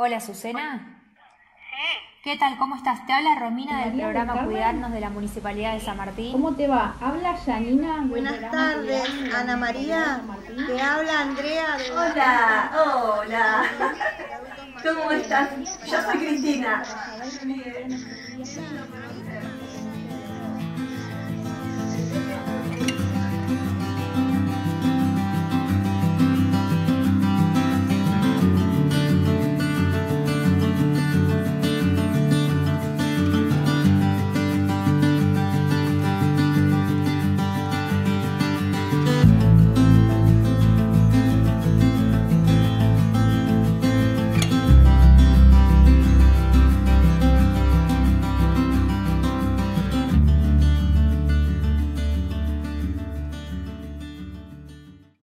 Hola, Azucena. ¿Qué tal? ¿Cómo estás? Te habla Romina del programa Cuidarnos de la Municipalidad de San Martín. ¿Cómo te va? Habla Janina. Buenas tardes, Ana María. Te habla Andrea de Hola, hola. ¿Cómo estás? Yo soy Cristina.